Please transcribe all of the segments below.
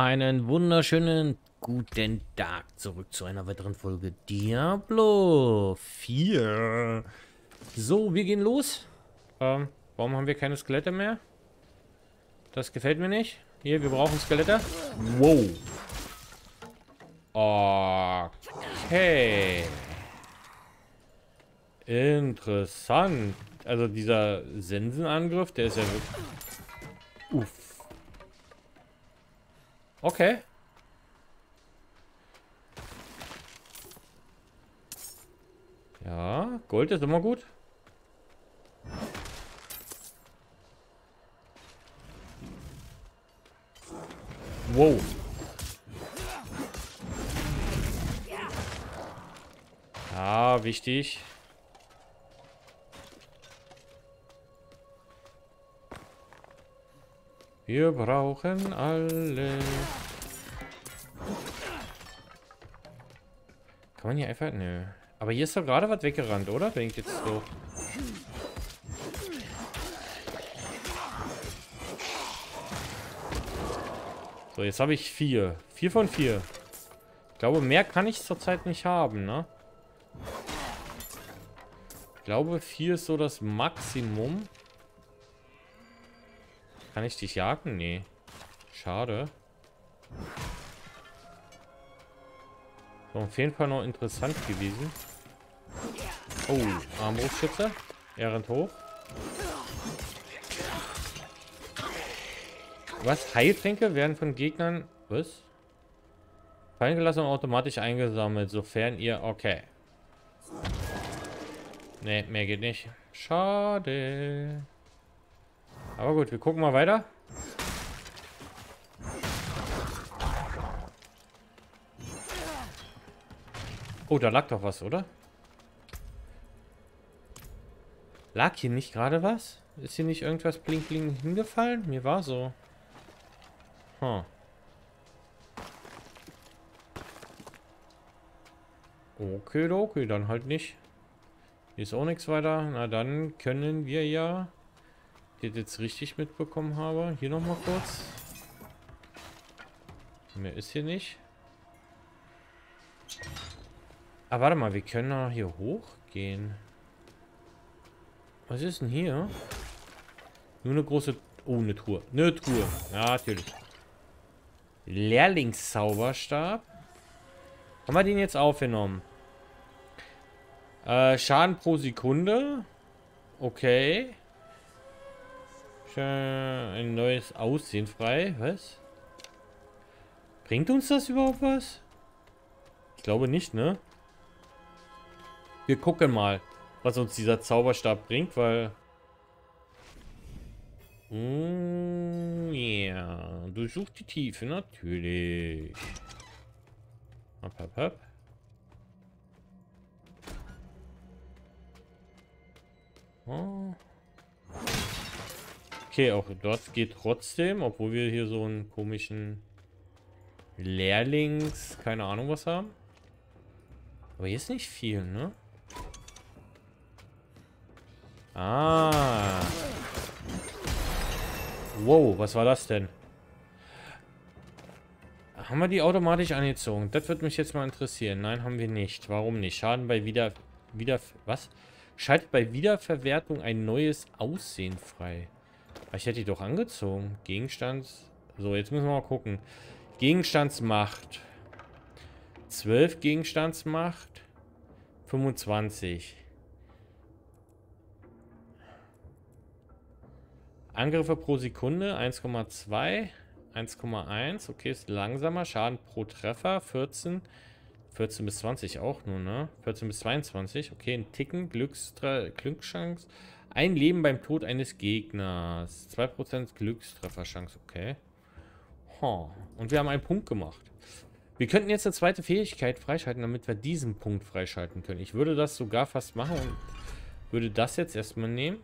Einen wunderschönen guten Tag zurück zu einer weiteren Folge Diablo 4. So, wir gehen los. Ähm, warum haben wir keine Skelette mehr? Das gefällt mir nicht. Hier, wir brauchen Skelette. Wow. Okay. Interessant. Also dieser Sensenangriff, der ist ja wirklich... Uff. Okay. Ja, Gold ist immer gut. Wow. Ja, wichtig. Wir brauchen alle. Kann man hier einfach... Nö. Aber hier ist doch gerade was weggerannt, oder? Ich jetzt so... So, jetzt habe ich vier. Vier von vier. Ich glaube, mehr kann ich zurzeit nicht haben, ne? Ich glaube, vier ist so das Maximum. Kann ich dich jagen? Nee. Schade. So, auf jeden Fall noch interessant gewesen. Oh, Armbrustschütze. Er rennt hoch. Was? Heiltränke werden von Gegnern... Was? Fallen gelassen und automatisch eingesammelt, sofern ihr... Okay. Ne, mehr geht nicht. Schade. Aber gut, wir gucken mal weiter. Oh, da lag doch was, oder? Lag hier nicht gerade was? Ist hier nicht irgendwas blink blink hingefallen? Mir war so. Huh. Okay, okay, dann halt nicht. Hier ist auch nichts weiter. Na, dann können wir ja ich jetzt richtig mitbekommen habe. Hier nochmal kurz. Mehr ist hier nicht. Ah, warte mal, wir können da hier hochgehen. Was ist denn hier? Nur eine große... Oh, eine Truhe. Eine Truhe. Ja, natürlich. Lehrlingszauberstab. Haben wir den jetzt aufgenommen? Äh, Schaden pro Sekunde. Okay. Ein neues Aussehen frei. Was? Bringt uns das überhaupt was? Ich glaube nicht, ne? Wir gucken mal, was uns dieser Zauberstab bringt, weil... Mm, ja, durchsucht die Tiefe, natürlich. Hopp, hopp, hopp. Oh. Okay, auch dort geht trotzdem, obwohl wir hier so einen komischen Lehrlings, keine Ahnung was haben. Aber hier ist nicht viel, ne? Ah. Wow, was war das denn? Haben wir die automatisch angezogen? Das würde mich jetzt mal interessieren. Nein, haben wir nicht. Warum nicht? Schaden bei wieder... wieder was? Schaltet bei Wiederverwertung ein neues Aussehen frei. Ich hätte die doch angezogen. Gegenstands... So, jetzt müssen wir mal gucken. Gegenstandsmacht. 12 Gegenstandsmacht. 25. Angriffe pro Sekunde 1,2. 1,1. Okay, ist langsamer. Schaden pro Treffer 14. 14 bis 20 auch nur, ne? 14 bis 22. Okay, ein Ticken. Glückschance. Ein Leben beim Tod eines Gegners. 2% Glückstrefferchance, okay. Huh. Und wir haben einen Punkt gemacht. Wir könnten jetzt eine zweite Fähigkeit freischalten, damit wir diesen Punkt freischalten können. Ich würde das sogar fast machen und würde das jetzt erstmal nehmen.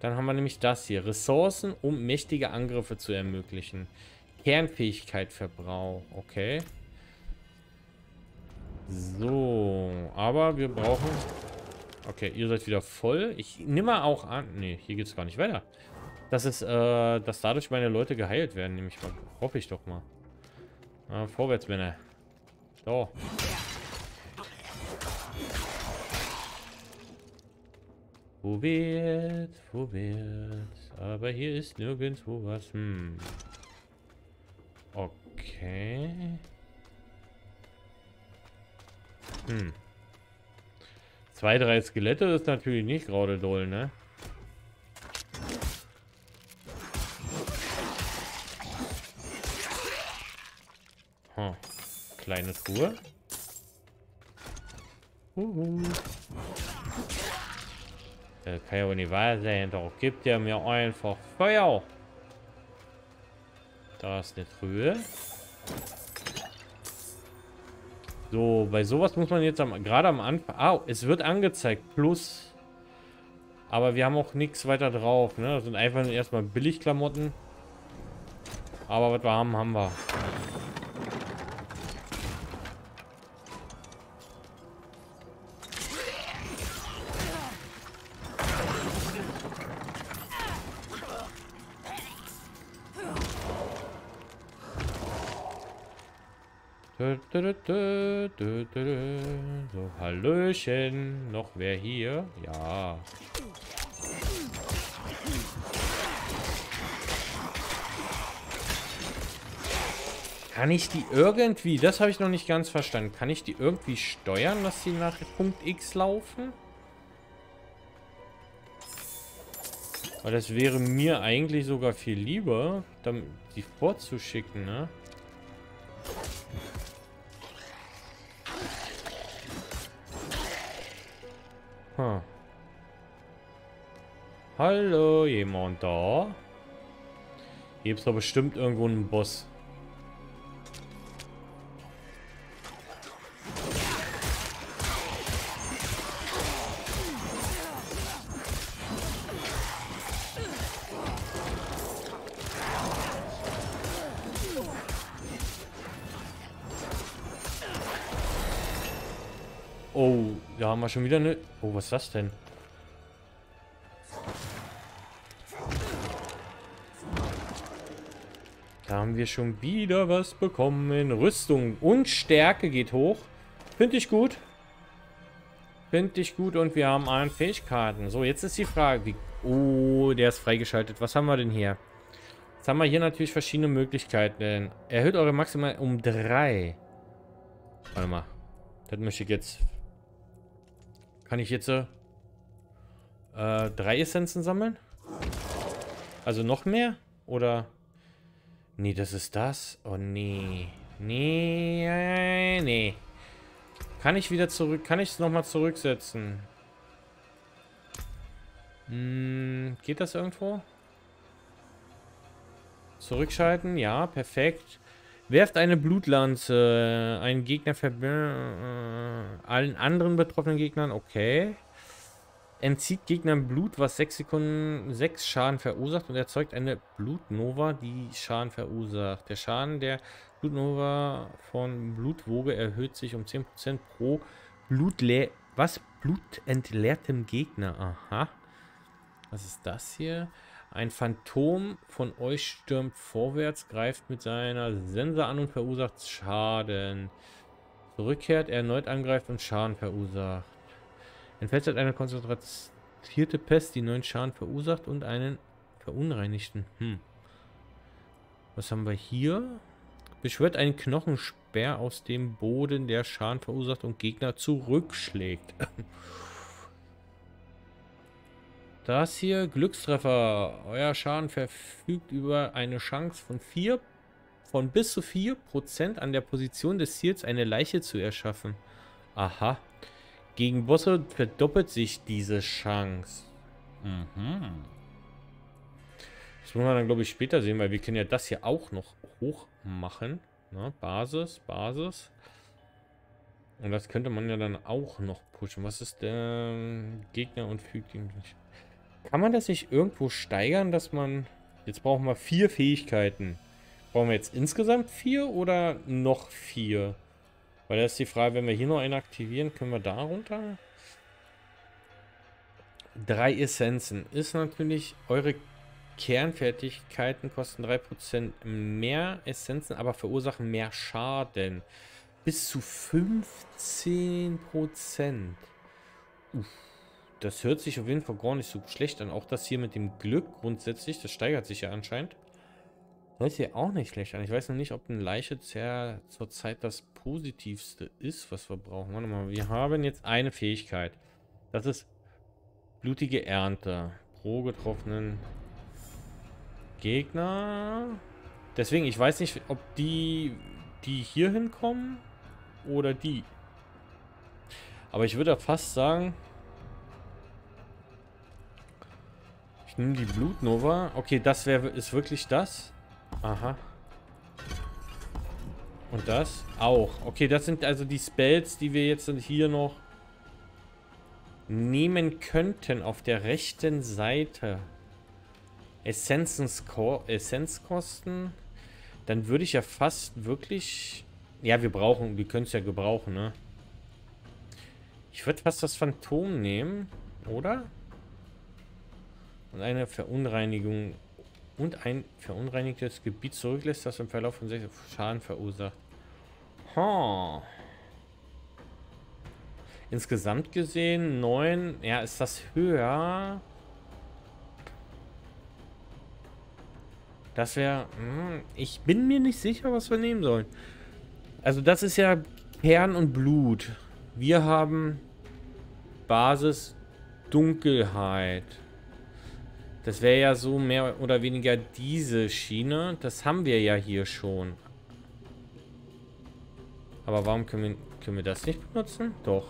Dann haben wir nämlich das hier. Ressourcen, um mächtige Angriffe zu ermöglichen. Kernfähigkeit Verbrauch. Okay. So. Aber wir brauchen Okay, ihr seid wieder voll. Ich nehme auch an... Ne, hier geht es gar nicht weiter. Das ist, äh, dass dadurch meine Leute geheilt werden, nehme ich mal Hoffe ich doch mal. Ah, vorwärts, Männer. So. Wo wird, wo wird? Aber hier ist nirgendwo was. Hm. Okay. Hm. Zwei, drei Skelette ist natürlich nicht gerade doll, ne? Huh. Kleine Truhe. Uhu. Das kann ja wohl nicht wahr sein. Doch gibt er mir einfach Feuer. Da ist eine Truhe. So, bei sowas muss man jetzt am, gerade am Anfang... Ah, es wird angezeigt. Plus. Aber wir haben auch nichts weiter drauf. Ne? Das sind einfach erstmal Billigklamotten. Aber was wir haben, haben wir. So, Hallöchen. Noch wer hier? Ja. Kann ich die irgendwie, das habe ich noch nicht ganz verstanden, kann ich die irgendwie steuern, dass sie nach Punkt X laufen? Weil das wäre mir eigentlich sogar viel lieber, die vorzuschicken, ne? Hallo, jemand da? Hier gibt es doch bestimmt irgendwo einen Boss. Schon wieder eine... Oh, was ist das denn? Da haben wir schon wieder was bekommen. Rüstung und Stärke geht hoch. Finde ich gut. Finde ich gut und wir haben einen Fähigkeiten. So, jetzt ist die Frage, wie... Oh, der ist freigeschaltet. Was haben wir denn hier? Jetzt haben wir hier natürlich verschiedene Möglichkeiten. Erhöht eure maximal um drei. Warte mal. Das möchte ich jetzt kann ich jetzt äh, drei Essenzen sammeln? Also noch mehr? Oder... Nee, das ist das. Oh, nee. Nee, nee. Kann ich wieder zurück... Kann ich es nochmal zurücksetzen? Hm, geht das irgendwo? Zurückschalten? Ja, perfekt. Werft eine Blutlanze. Ein Gegner verbindet äh, allen anderen betroffenen Gegnern. Okay. Entzieht Gegnern Blut, was 6 Sekunden 6 Schaden verursacht und erzeugt eine Blutnova, die Schaden verursacht. Der Schaden der Blutnova von Blutwoge erhöht sich um 10% pro Blutleer was? Blutentleertem Gegner. Aha. Was ist das hier? Ein Phantom von euch stürmt vorwärts, greift mit seiner Sense an und verursacht Schaden. Zurückkehrt, erneut angreift und Schaden verursacht. Entfesselt eine konzentrierte Pest, die neuen Schaden verursacht und einen verunreinigten. Hm. Was haben wir hier? Beschwört einen Knochensperr aus dem Boden, der Schaden verursacht und Gegner zurückschlägt. Das hier, Glückstreffer. Euer Schaden verfügt über eine Chance von 4, von bis zu 4% an der Position des Ziels eine Leiche zu erschaffen. Aha. Gegen Bosse verdoppelt sich diese Chance. Mhm. Das muss man dann, glaube ich, später sehen, weil wir können ja das hier auch noch hoch machen. Na, Basis, Basis. Und das könnte man ja dann auch noch pushen. Was ist der Gegner und fügt ihm nicht. Kann man das nicht irgendwo steigern, dass man... Jetzt brauchen wir vier Fähigkeiten. Brauchen wir jetzt insgesamt vier oder noch vier? Weil das ist die Frage, wenn wir hier noch einen aktivieren, können wir da runter? Drei Essenzen. Ist natürlich eure Kernfertigkeiten kosten 3% mehr Essenzen, aber verursachen mehr Schaden. Bis zu 15%. Uff. Das hört sich auf jeden Fall gar nicht so schlecht an. Auch das hier mit dem Glück grundsätzlich, das steigert sich ja anscheinend. Hört sich auch nicht schlecht an. Ich weiß noch nicht, ob ein Leiche zurzeit das Positivste ist, was wir brauchen. Warte mal, wir haben jetzt eine Fähigkeit. Das ist blutige Ernte. Pro getroffenen Gegner. Deswegen, ich weiß nicht, ob die, die hier hinkommen oder die. Aber ich würde fast sagen, ich nehme die Blutnova. Okay, das wäre ist wirklich das. Aha. Und das auch. Okay, das sind also die Spells, die wir jetzt hier noch nehmen könnten auf der rechten Seite. Essenzkosten. Dann würde ich ja fast wirklich... Ja, wir brauchen, wir können es ja gebrauchen, ne? Ich würde fast das Phantom nehmen, oder? Und eine Verunreinigung und ein verunreinigtes Gebiet zurücklässt, das im Verlauf von Schaden verursacht. Ha. Insgesamt gesehen 9. Ja, ist das höher? Das wäre... Hm, ich bin mir nicht sicher, was wir nehmen sollen. Also das ist ja Kern und Blut. Wir haben Basis Dunkelheit. Das wäre ja so mehr oder weniger diese Schiene. Das haben wir ja hier schon. Aber warum können wir, können wir das nicht benutzen? Doch.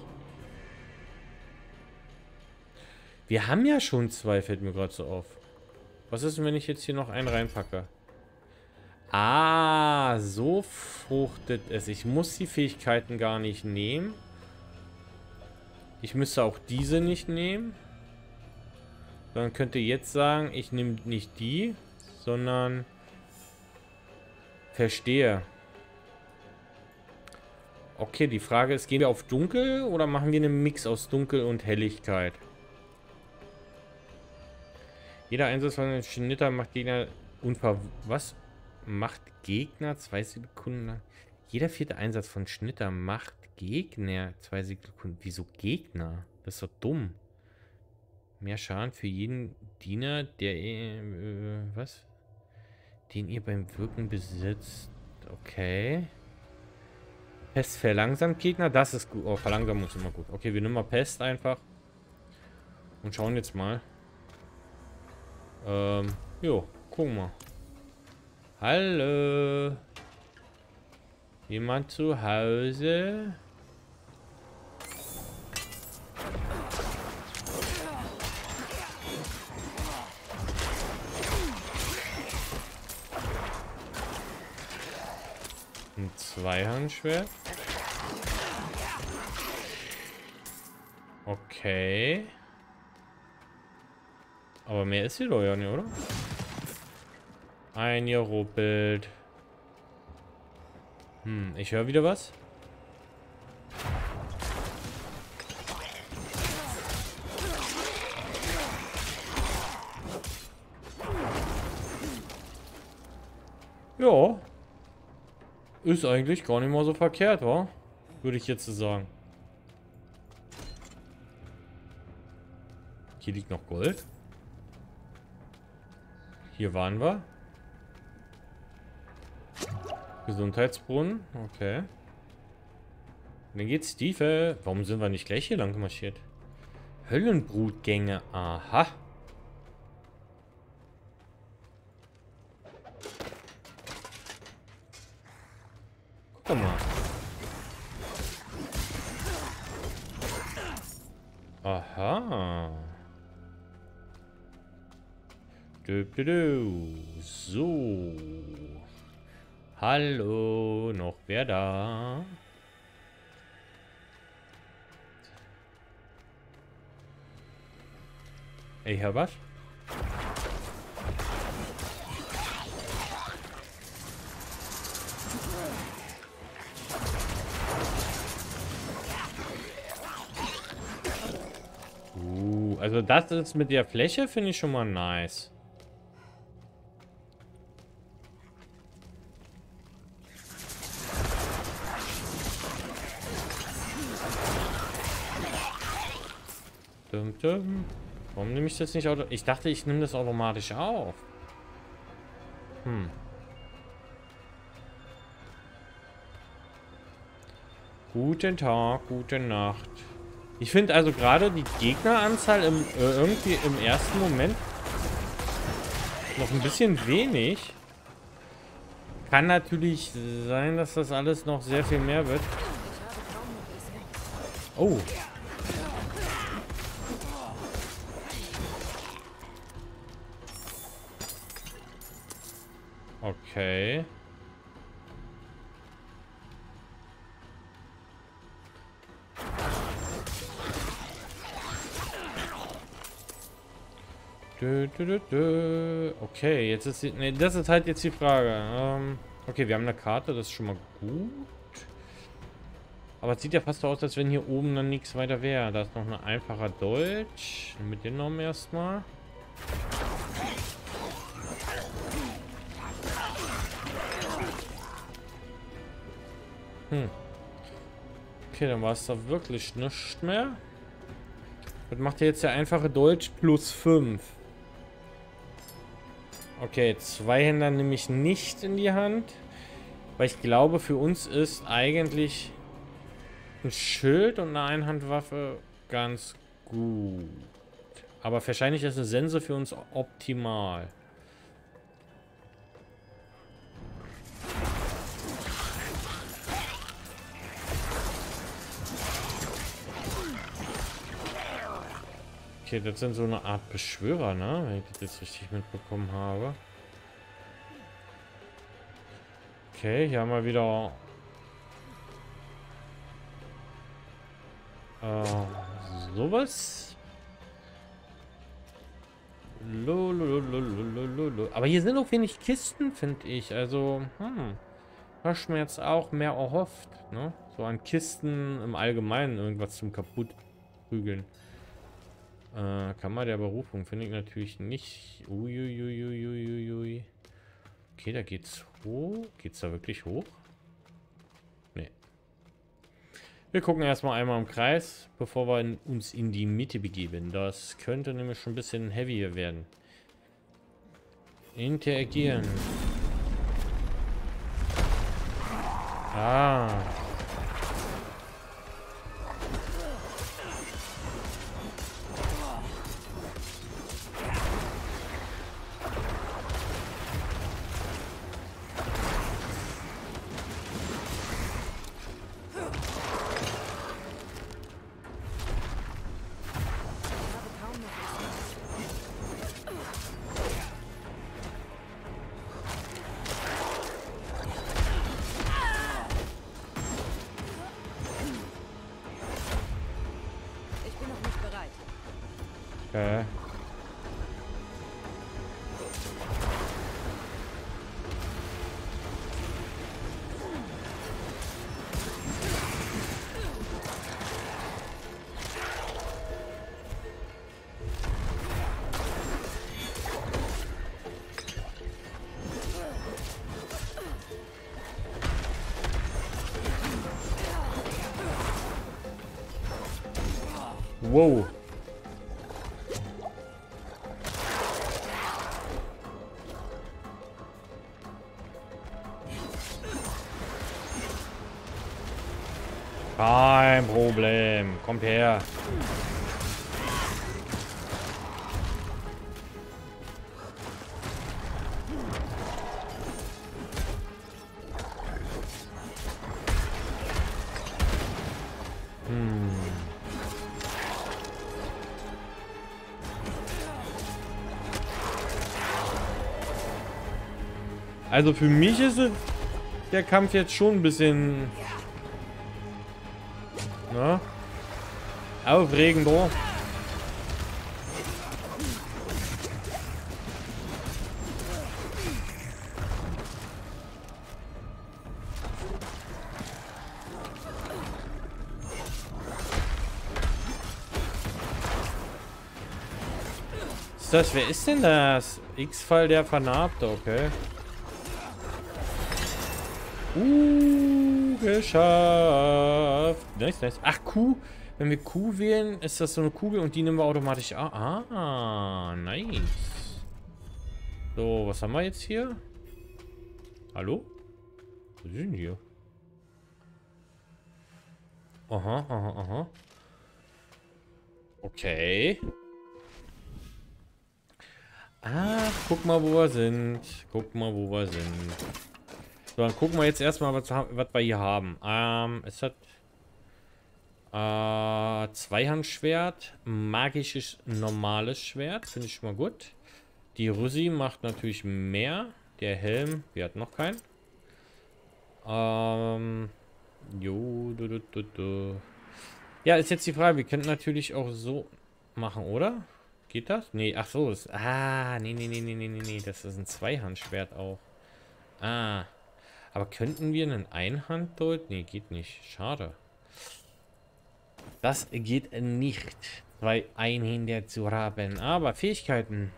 Wir haben ja schon zwei, fällt mir gerade so auf. Was ist, wenn ich jetzt hier noch einen reinpacke? Ah, so fruchtet es. Ich muss die Fähigkeiten gar nicht nehmen. Ich müsste auch diese nicht nehmen. Dann könnte jetzt sagen, ich nehme nicht die, sondern verstehe. Okay, die Frage ist, gehen wir auf Dunkel oder machen wir einen Mix aus Dunkel und Helligkeit? Jeder Einsatz von einem Schnitter macht Gegner unver... Was? Macht Gegner zwei Sekunden Jeder vierte Einsatz von Schnitter macht Gegner zwei Sekunden... Wieso Gegner? Das ist doch dumm. Mehr Schaden für jeden Diener, der... Äh, was? Den ihr beim Wirken besitzt. Okay. Pest verlangsamt Gegner. Das ist gut. Oh, verlangsamt uns immer gut. Okay, wir nehmen mal Pest einfach. Und schauen jetzt mal. Ähm, jo, gucken mal. Hallo. Jemand zu Hause? Zweihandschwert. Okay. Aber mehr ist hier doch ja nicht, oder? Eingeruppelt. Hm, ich höre wieder was. Ja. Ist eigentlich gar nicht mal so verkehrt, wa? Würde ich jetzt sagen. Hier liegt noch Gold. Hier waren wir. Gesundheitsbrunnen. Okay. Dann geht's tiefer. Warum sind wir nicht gleich hier lang marschiert? Höllenbrutgänge. Aha. So. Hallo, noch wer da? Ich hab was? Uh, also das ist mit der Fläche finde ich schon mal nice. Warum nehme ich das nicht auto... Ich dachte, ich nehme das automatisch auf. Hm. Guten Tag, gute Nacht. Ich finde also gerade die Gegneranzahl im, äh, irgendwie im ersten Moment noch ein bisschen wenig. Kann natürlich sein, dass das alles noch sehr viel mehr wird. Oh. Okay. Okay, jetzt ist die, nee, das ist halt jetzt die Frage. Ähm, okay, wir haben eine Karte, das ist schon mal gut. Aber es sieht ja fast so aus, als wenn hier oben dann nichts weiter wäre. Da ist noch ein einfacher Deutsch. Mitgenommen erstmal. Hm. Okay, dann war es da wirklich nichts mehr. Das macht jetzt der einfache Deutsch plus 5. Okay, zwei Händer nehme ich nicht in die Hand. Weil ich glaube, für uns ist eigentlich ein Schild und eine Einhandwaffe ganz gut. Aber wahrscheinlich ist eine Sense für uns optimal. Okay, das sind so eine Art Beschwörer, ne? Wenn ich das jetzt richtig mitbekommen habe. Okay, hier haben wir wieder... Äh, sowas. Lololololololol. Aber hier sind auch wenig Kisten, finde ich. Also, hm. Hast mir jetzt auch mehr erhofft, ne? So an Kisten im Allgemeinen irgendwas zum kaputt prügeln. Äh, Kammer der Berufung finde ich natürlich nicht. Uiuiuiuiui. Okay, da geht's hoch. Geht's da wirklich hoch? Nee. Wir gucken erstmal einmal im Kreis, bevor wir in, uns in die Mitte begeben. Das könnte nämlich schon ein bisschen heavier werden. Interagieren. Ah. Whoa. Kein Problem. Kommt her. Also für mich ist der Kampf jetzt schon ein bisschen Ne? Aufregender. Ist das? Wer ist denn das? X-Fall der Vernarbte, okay. Uh geschafft. Nice, nice. Ach, Q. Wenn wir Q wählen, ist das so eine Kugel und die nehmen wir automatisch. Ah, ah nice. So, was haben wir jetzt hier? Hallo? Was ist denn hier? Aha, aha, aha. Okay. Ah, guck mal, wo wir sind. Guck mal, wo wir sind. So, dann gucken wir jetzt erstmal, was, was wir hier haben. Ähm, es hat äh, Zweihandschwert, magisches normales Schwert, finde ich schon mal gut. Die Rüssi macht natürlich mehr. Der Helm, wir hatten noch keinen. Ähm, jo, du, du, du, du. Ja, ist jetzt die Frage, wir könnten natürlich auch so machen, oder? Geht das? Nee, ach so. Ist, ah, nee, nee, nee, nee, nee, nee, das ist ein Zweihandschwert auch. Ah. Aber könnten wir einen Einhanddeut? Nee, geht nicht. Schade. Das geht nicht. Zwei Einhänder zu haben. Aber Fähigkeiten.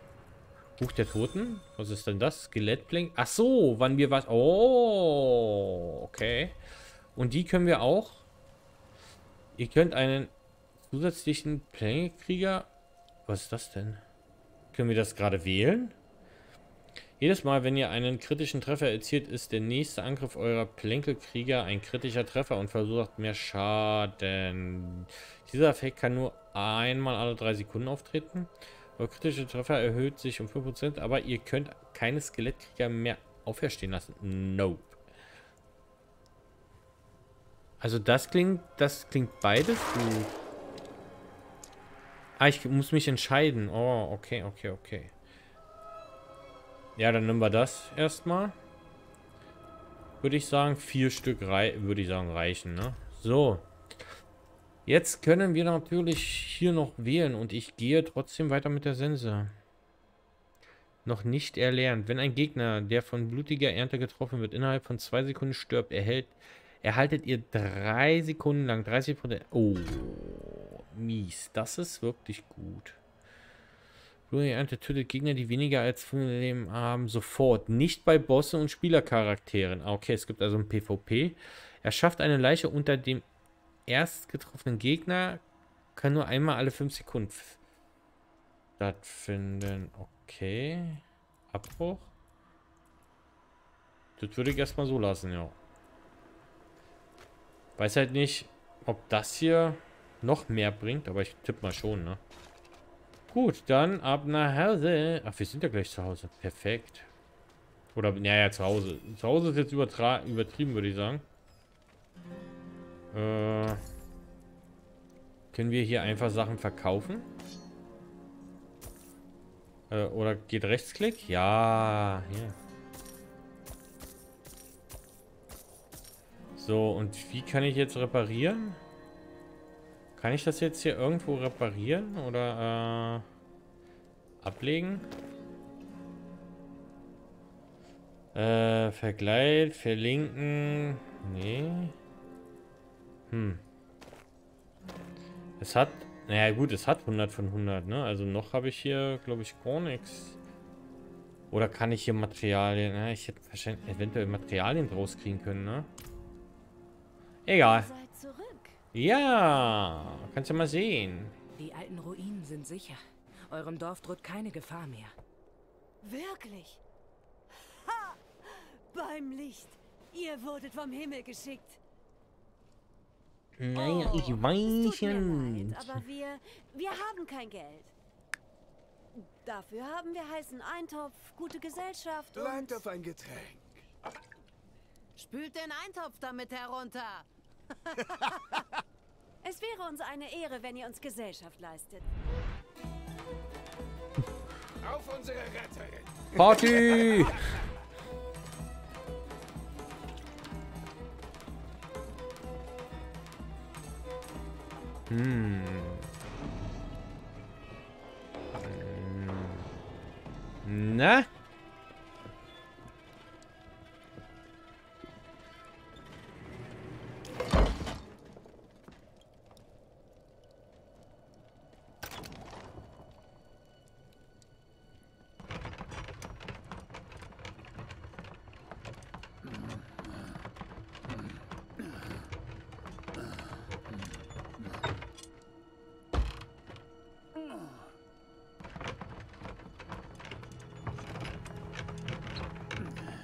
Buch der Toten? Was ist denn das? Skelettblink? Ach so, wann wir was... Oh, okay. Und die können wir auch... Ihr könnt einen zusätzlichen Plängekrieger... Was ist das denn? Können wir das gerade wählen? Jedes Mal, wenn ihr einen kritischen Treffer erzielt, ist der nächste Angriff eurer Plänkelkrieger ein kritischer Treffer und verursacht mehr Schaden. Dieser Effekt kann nur einmal alle drei Sekunden auftreten. Euer kritischer Treffer erhöht sich um 5%, aber ihr könnt keine Skelettkrieger mehr auferstehen lassen. Nope. Also das klingt, das klingt beides gut. Ah, ich muss mich entscheiden. Oh, okay, okay, okay. Ja, dann nehmen wir das erstmal. Würde ich sagen, vier Stück würde ich sagen reichen, ne? So. Jetzt können wir natürlich hier noch wählen und ich gehe trotzdem weiter mit der Sense. Noch nicht erlernt. Wenn ein Gegner, der von blutiger Ernte getroffen wird, innerhalb von zwei Sekunden stirbt, erhält, erhaltet ihr drei Sekunden lang 30 Prozent. Oh, mies. Das ist wirklich gut. Ernte tötet Gegner, die weniger als 5 Leben haben, sofort. Nicht bei Bossen und Spielercharakteren. Ah, okay, es gibt also ein PvP. Er schafft eine Leiche unter dem erst getroffenen Gegner. Kann nur einmal alle 5 Sekunden stattfinden. Okay. Abbruch. Das würde ich erstmal so lassen, ja. Weiß halt nicht, ob das hier noch mehr bringt, aber ich tippe mal schon, ne? Gut, dann ab nach Hause. Ach, wir sind ja gleich zu Hause. Perfekt. Oder, naja, zu Hause. Zu Hause ist jetzt übertrieben, würde ich sagen. Äh, können wir hier einfach Sachen verkaufen? Äh, oder geht Rechtsklick? Ja, hier. So, und wie kann ich jetzt reparieren? Kann ich das jetzt hier irgendwo reparieren oder äh, ablegen? Äh, Vergleit, verlinken. Nee. Hm. Es hat, naja gut, es hat 100 von 100, ne? Also noch habe ich hier, glaube ich, gar nichts. Oder kann ich hier Materialien, na, ich hätte wahrscheinlich eventuell Materialien draus kriegen können, ne? Egal. Ja, kannst du mal sehen. Die alten Ruinen sind sicher. Eurem Dorf droht keine Gefahr mehr. Wirklich? Ha! Beim Licht. Ihr wurdet vom Himmel geschickt. Naja, oh, ich weiß ja nicht. Aber wir, wir haben kein Geld. Dafür haben wir heißen Eintopf, gute Gesellschaft und... Langt auf ein Getränk. Spült den Eintopf damit herunter. es wäre uns eine Ehre, wenn ihr uns Gesellschaft leistet. Auf unsere Retterin. Party! hm. Na?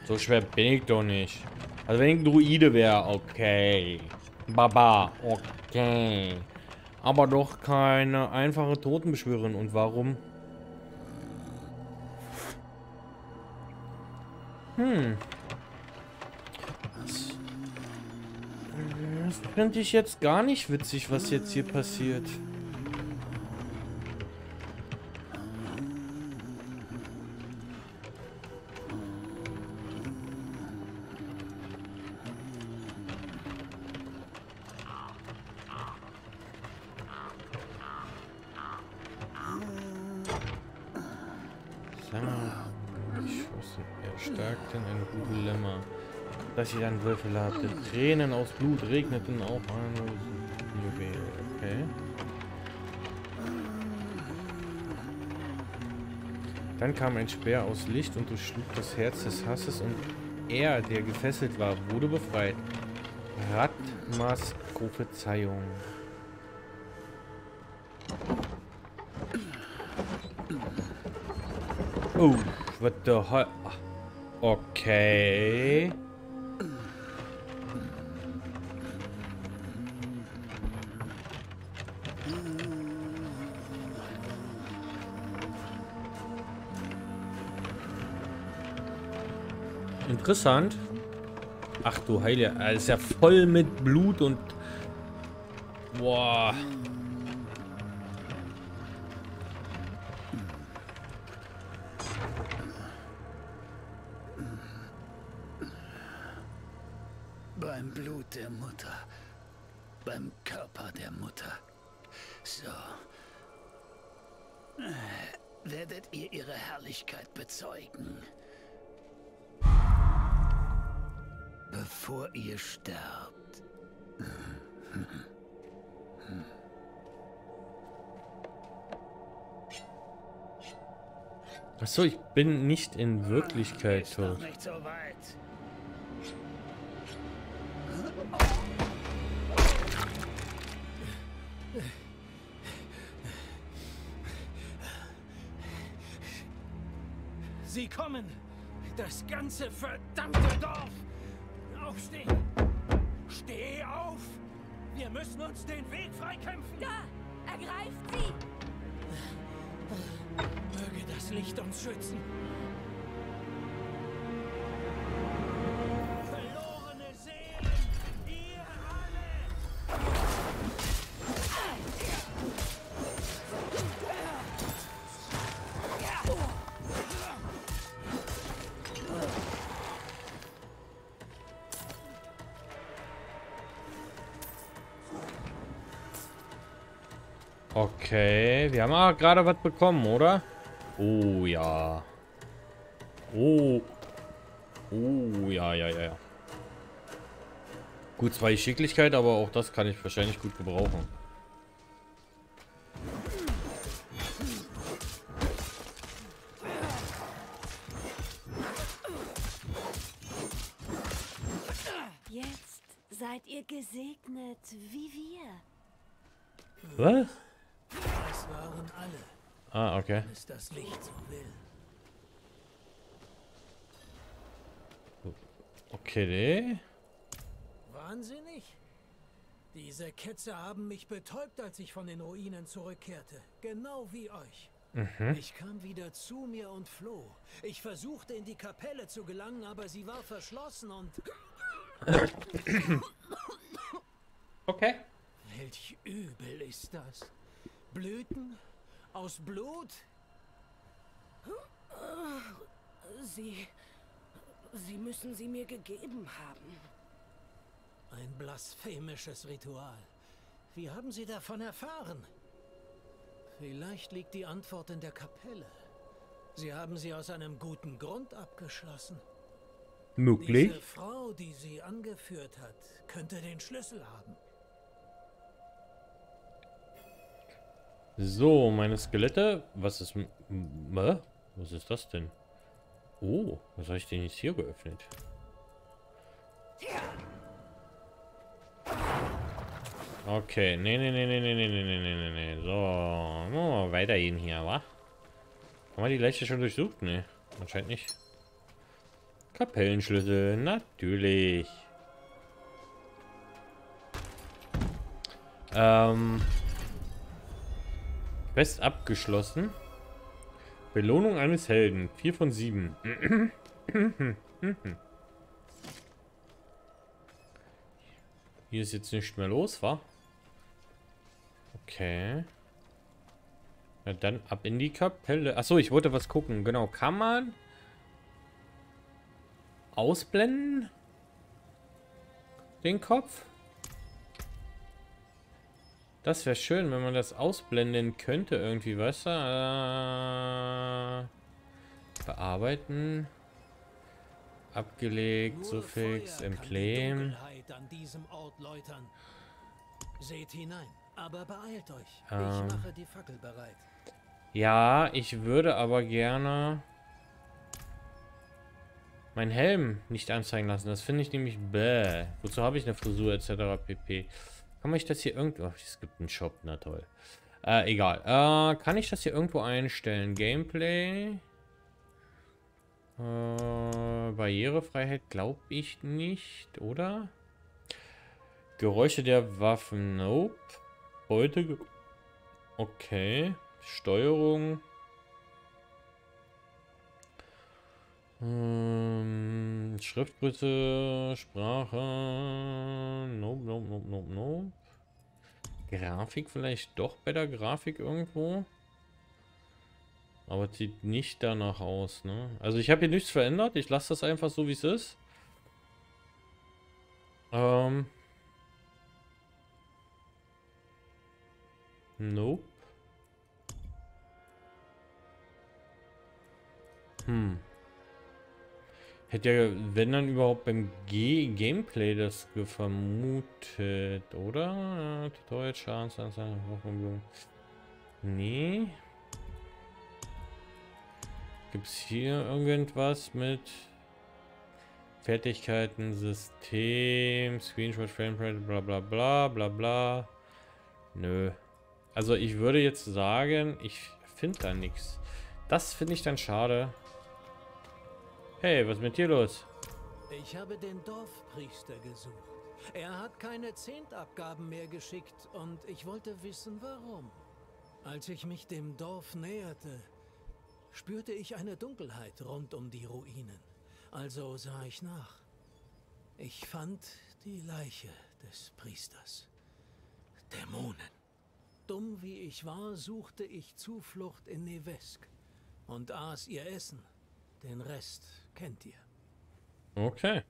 So schwer bin ich doch nicht. Also wenn ich ein Druide wäre, okay. Baba, okay. Aber doch keine einfache Totenbeschwörerin. Und warum? Hm. Das, das finde ich jetzt gar nicht witzig, was jetzt hier passiert. Dass ihr dann Würfel hatte. Tränen aus Blut regneten auf eine Juwel. Okay. Dann kam ein Speer aus Licht und durchschlug das Herz des Hasses und er, der gefesselt war, wurde befreit. Ratmas Prophezeiung. Oh, what the hell? Okay. Interessant. Ach du Heilige, er ist ja voll mit Blut und... Boah. Beim Blut der Mutter. Beim Körper der Mutter. So. Äh, Werdet ihr ihre Herrlichkeit bezeugen. Bevor ihr sterbt. Achso, ich bin nicht in Wirklichkeit tot. nicht so weit. Sie kommen! Das ganze verdammte Dorf! Aufstehen! Steh auf! Wir müssen uns den Weg freikämpfen! Da! Ergreift sie! Möge das Licht uns schützen! Okay, wir haben aber gerade was bekommen, oder? Oh ja. Oh. Oh, ja, ja, ja, ja. Gut, zwei Geschicklichkeit, aber auch das kann ich wahrscheinlich gut gebrauchen. Jetzt seid ihr gesegnet wie wir. Was? Das waren alle, Ah, okay. bis das Licht so will. Okay. Wahnsinnig? Diese Ketzer haben mich betäubt, als ich von den Ruinen zurückkehrte. Genau wie euch. Ich kam wieder zu mir und floh. Ich versuchte in die Kapelle zu gelangen, aber sie war verschlossen und... Okay. Welch übel ist das? Blüten? Aus Blut? Sie. Sie müssen sie mir gegeben haben. Ein blasphemisches Ritual. Wie haben Sie davon erfahren? Vielleicht liegt die Antwort in der Kapelle. Sie haben sie aus einem guten Grund abgeschlossen. Möglich. Diese Frau, die sie angeführt hat, könnte den Schlüssel haben. So, meine Skelette. Was ist... Was ist das denn? Oh, was habe ich denn jetzt hier geöffnet? Okay, nee, nee, nee, nee, nee, nee, nee, nee, nee, nee. So, mal weitergehen hier, wa? Haben wir die Leiche schon durchsucht? Nee, anscheinend nicht. Kapellenschlüssel, natürlich. Ähm, Quest abgeschlossen. Belohnung eines Helden. 4 von 7. Hier ist jetzt nichts mehr los, wa? Okay. Na dann ab in die Kapelle. Achso, ich wollte was gucken. Genau, kann man ausblenden? Den Kopf? Das wäre schön, wenn man das ausblenden könnte irgendwie, weißt du? Äh, bearbeiten. Abgelegt, Suffix, Emblem. Seht hinein, aber beeilt euch. Ähm. Ich mache die Fackel bereit. Ja, ich würde aber gerne meinen Helm nicht anzeigen lassen. Das finde ich nämlich bäh. Wozu habe ich eine Frisur etc. pp. Kann ich das hier irgendwo... Oh, es gibt einen Shop, na toll. Äh, egal. Äh, kann ich das hier irgendwo einstellen? Gameplay? Äh, Barrierefreiheit glaube ich nicht, oder? Geräusche der Waffen. Nope. Heute... Okay. Steuerung. Ähm, Schriftgröße, Sprache. Nope, nope, nope, nope, nope. Grafik vielleicht doch bei der Grafik irgendwo. Aber sieht nicht danach aus, ne? Also ich habe hier nichts verändert. Ich lasse das einfach so, wie es ist. Ähm. Nope. Hm. Hätte ja, wenn dann überhaupt beim G Gameplay das vermutet, oder? Tutorial, Schadensanzeige, Nee. Gibt es hier irgendwas mit Fertigkeiten, System, Screenshot, Framerate, bla bla bla bla bla? Nö. Also ich würde jetzt sagen, ich finde da nichts. Das finde ich dann schade. Hey, was ist mit dir los? Ich habe den Dorfpriester gesucht. Er hat keine Zehntabgaben mehr geschickt und ich wollte wissen, warum. Als ich mich dem Dorf näherte, spürte ich eine Dunkelheit rund um die Ruinen. Also sah ich nach. Ich fand die Leiche des Priesters. Dämonen. Dumm wie ich war, suchte ich Zuflucht in Nevesk und aß ihr Essen. Den Rest kennt ihr. Okay.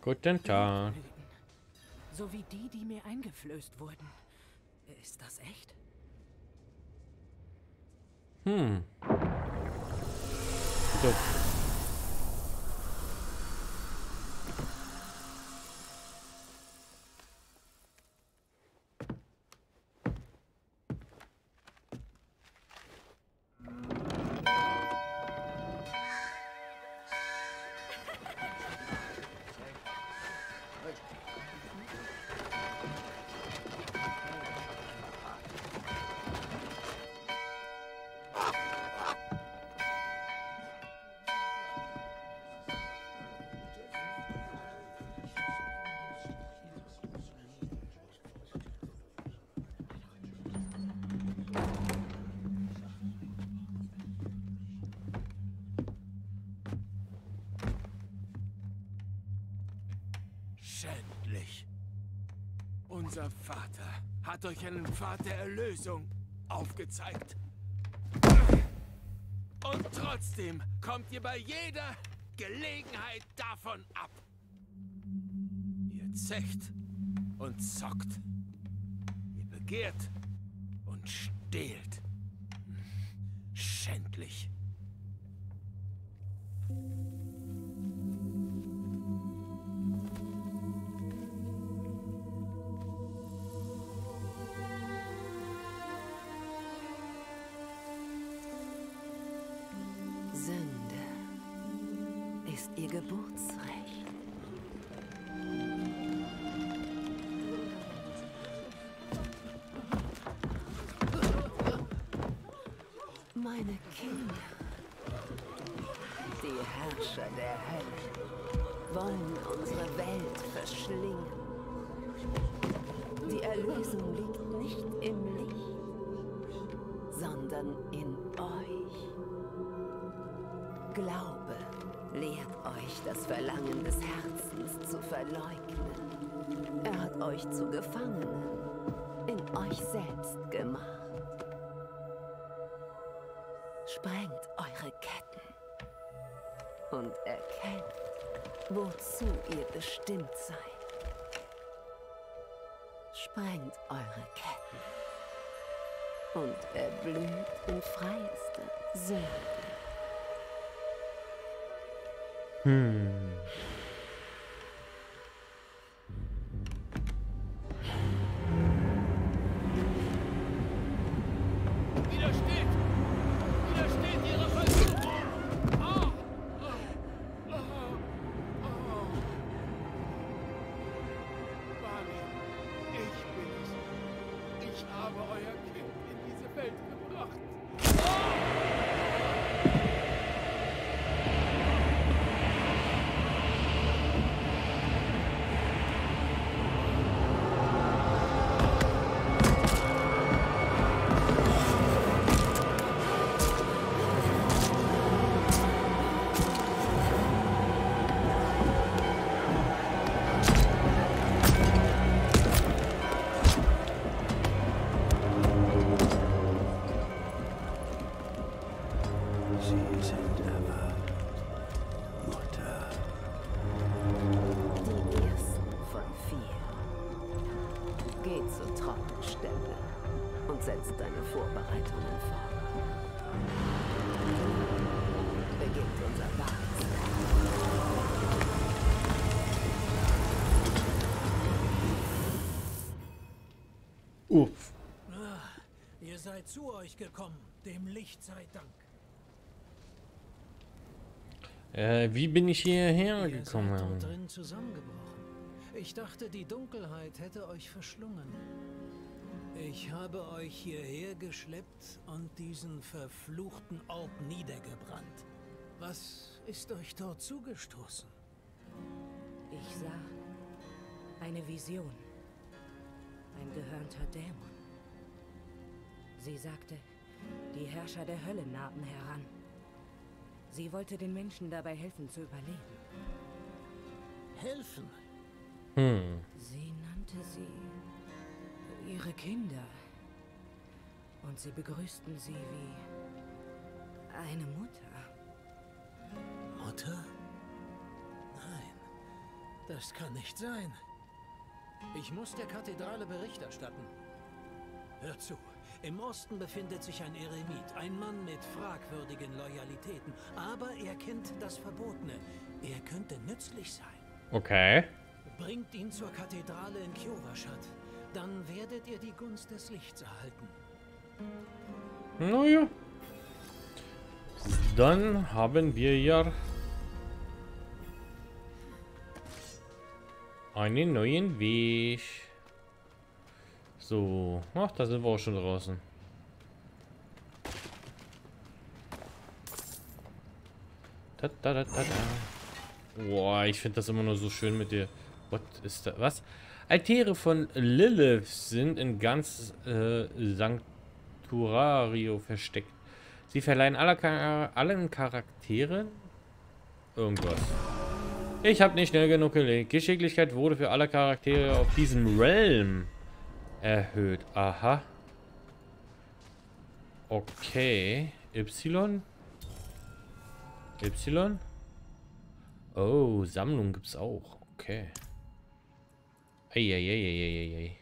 Guten Tag. So wie die, die mir eingeflößt wurden. Ist das echt? Hm. So. Schändlich. Unser Vater hat euch einen Pfad der Erlösung aufgezeigt. Und trotzdem kommt ihr bei jeder Gelegenheit davon ab. Ihr zecht und zockt. Ihr begehrt und stehlt. Schändlich. In euch selbst gemacht. Sprengt eure Ketten und erkennt, wozu ihr bestimmt seid. Sprengt eure Ketten und erblüht in freiester Sünde. Hm. Zur Trockenstelle und setz deine Vorbereitungen fort. Beginnt unser Wahnsinn. Uff. Ihr seid zu euch gekommen, dem Licht sei Dank. Äh, wie bin ich hierher Ihr seid gekommen? dort drin zusammengebrochen. Ich dachte, die Dunkelheit hätte euch verschlungen. Ich habe euch hierher geschleppt und diesen verfluchten Ort niedergebrannt. Was ist euch dort zugestoßen? Ich sah eine Vision. Ein gehörnter Dämon. Sie sagte, die Herrscher der Hölle nahten heran. Sie wollte den Menschen dabei helfen zu überleben. Helfen? Hm. Sie nannte sie ihre Kinder. Und sie begrüßten sie wie eine Mutter. Mutter? Nein, das kann nicht sein. Ich muss der Kathedrale Bericht erstatten. Hört zu. Im Osten befindet sich ein Eremit, ein Mann mit fragwürdigen Loyalitäten, aber er kennt das Verbotene. Er könnte nützlich sein. Okay. Bringt ihn zur Kathedrale in Kjovashat. Dann werdet ihr die Gunst des Lichts erhalten. Naja. Dann haben wir ja einen neuen Weg. So, ach, da sind wir auch schon draußen. Da, da, da, da, da. Boah, ich finde das immer nur so schön mit dir. What ist da? Was? Altäre von Lilith sind in ganz äh, Sanctuario versteckt. Sie verleihen aller Char allen Charakteren irgendwas. Ich habe nicht schnell genug gelegt. Geschicklichkeit wurde für alle Charaktere auf diesem Realm erhöht. Aha. Okay. Y. Y. Oh, Sammlung gibt's auch. Okay. Eieieiei.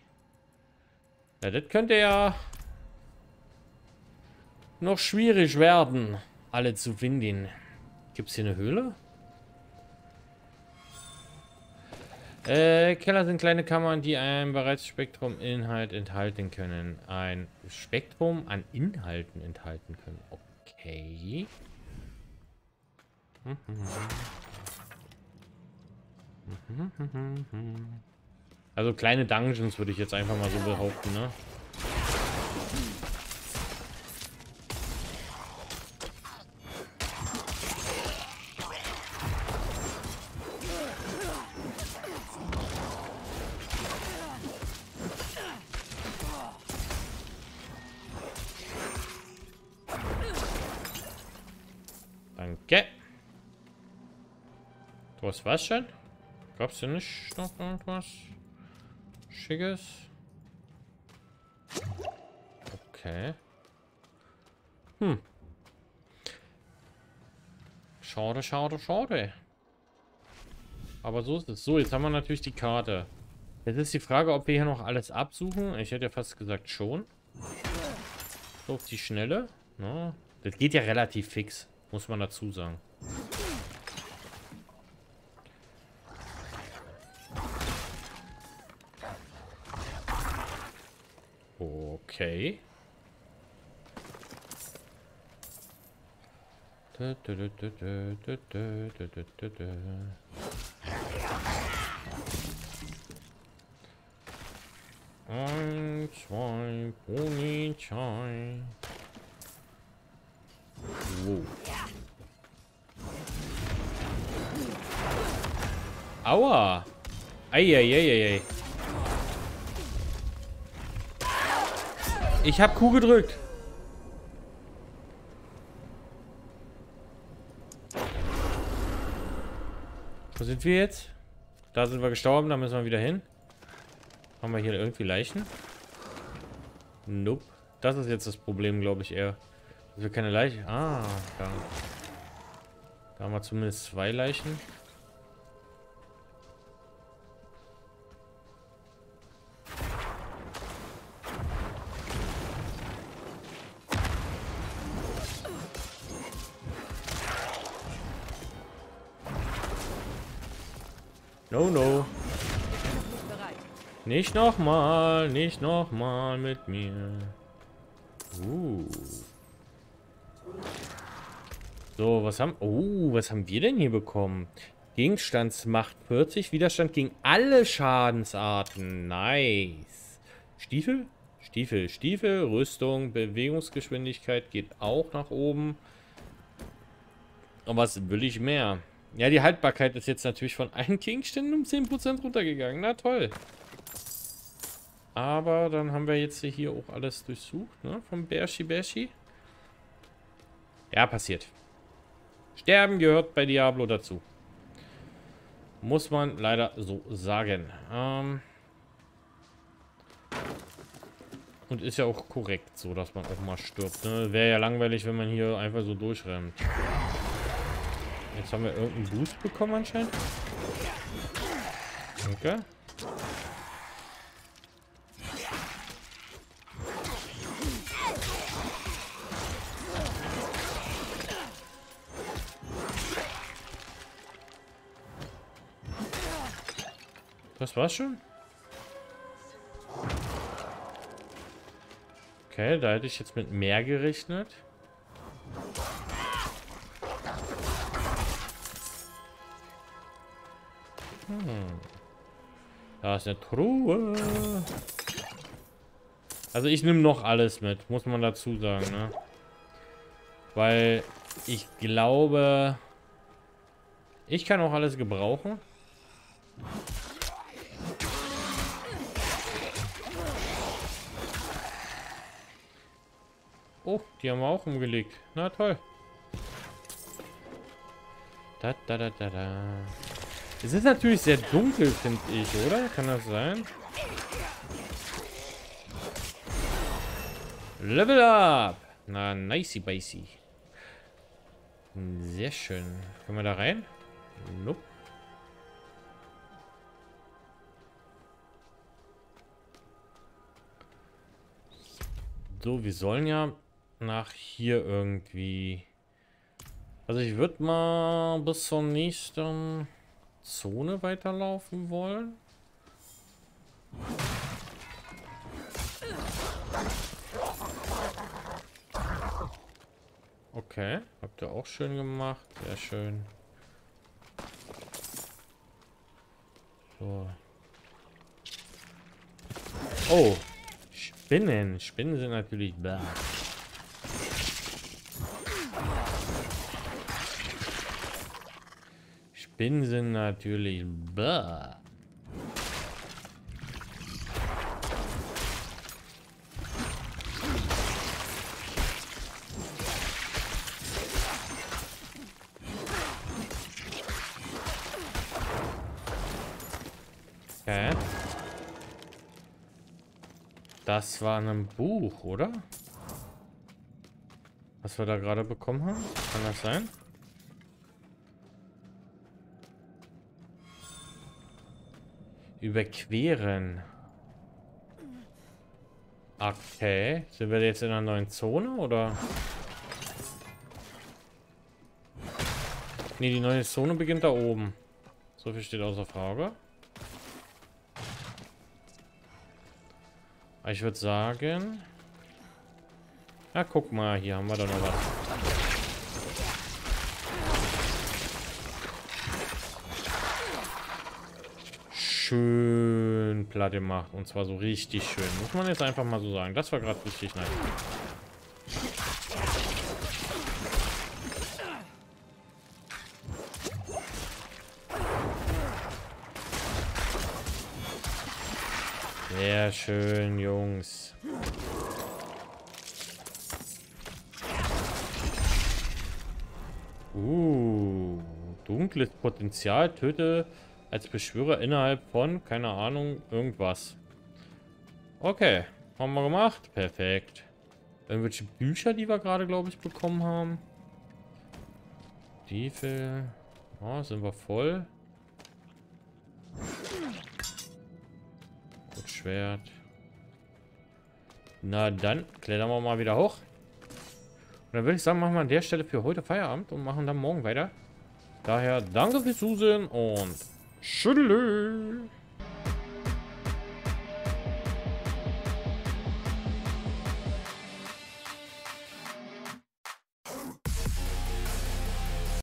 Ja, das könnte ja noch schwierig werden, alle zu finden. Gibt's hier eine Höhle? Äh, Keller sind kleine Kammern, die ein bereits Spektrum-Inhalt enthalten können. Ein Spektrum an Inhalten enthalten können. Okay. Also kleine Dungeons würde ich jetzt einfach mal so behaupten, ne? Danke. Was schon? Gab's denn nicht noch irgendwas? Schickes? Okay. Hm. Schade, schade, schade. Aber so ist es. So, jetzt haben wir natürlich die Karte. Jetzt ist die Frage, ob wir hier noch alles absuchen. Ich hätte ja fast gesagt schon. So auf die Schnelle. Na, das geht ja relativ fix, muss man dazu sagen. Okay. Ein, zwei, Polizei. Wow. Aua! Eieieiei. Ich hab Q gedrückt. Wo sind wir jetzt? Da sind wir gestorben, da müssen wir wieder hin. Haben wir hier irgendwie Leichen? Nope. Das ist jetzt das Problem, glaube ich, eher. Dass wir keine Leichen... Ah, da. Da haben wir zumindest zwei Leichen. Nicht nochmal, nicht nochmal mit mir. Uh. So, was haben... Oh, was haben wir denn hier bekommen? Gegenstandsmacht 40, Widerstand gegen alle Schadensarten. Nice. Stiefel? Stiefel, Stiefel, Rüstung, Bewegungsgeschwindigkeit geht auch nach oben. Und was will ich mehr? Ja, die Haltbarkeit ist jetzt natürlich von allen Gegenständen um 10% runtergegangen. Na toll. Aber dann haben wir jetzt hier auch alles durchsucht, ne? Vom Bershi Bershi. Ja, passiert. Sterben gehört bei Diablo dazu. Muss man leider so sagen. Ähm Und ist ja auch korrekt so, dass man auch mal stirbt. Ne? Wäre ja langweilig, wenn man hier einfach so durchrennt. Jetzt haben wir irgendeinen Boost bekommen anscheinend. Okay. Das war's schon? Okay, da hätte ich jetzt mit mehr gerechnet. Hm. Da ist eine Truhe. Also ich nehme noch alles mit, muss man dazu sagen, ne? Weil ich glaube, ich kann auch alles gebrauchen. Oh, die haben wir auch umgelegt. Na toll. Da, da, da, da, da. Es ist natürlich sehr dunkel, finde ich, oder? Kann das sein? Level up! Na, nicey bicey. Sehr schön. Können wir da rein? Nope. So, wir sollen ja nach hier irgendwie... Also ich würde mal bis zur nächsten... Zone weiterlaufen wollen. Okay, habt ihr auch schön gemacht. Sehr schön. So. Oh, Spinnen. Spinnen sind natürlich da. Sind natürlich... Blah. Das war ein Buch, oder? Was wir da gerade bekommen haben? Kann das sein? Überqueren. Okay. Sind wir jetzt in einer neuen Zone, oder? Ne, die neue Zone beginnt da oben. So viel steht außer Frage. Ich würde sagen... Ja, guck mal, hier haben wir doch noch was. Schön platt gemacht. Und zwar so richtig schön. Muss man jetzt einfach mal so sagen. Das war gerade richtig nice. Sehr schön, Jungs. Uh, dunkles Potenzial. Töte als Beschwörer innerhalb von, keine Ahnung, irgendwas. Okay, haben wir gemacht. Perfekt. Irgendwelche Bücher, die wir gerade, glaube ich, bekommen haben. Stiefel. Oh, sind wir voll. Gut, Schwert. Na dann, klettern wir mal wieder hoch. Und dann würde ich sagen, machen wir an der Stelle für heute Feierabend und machen dann morgen weiter. Daher danke fürs Zusehen und Shoodaloo.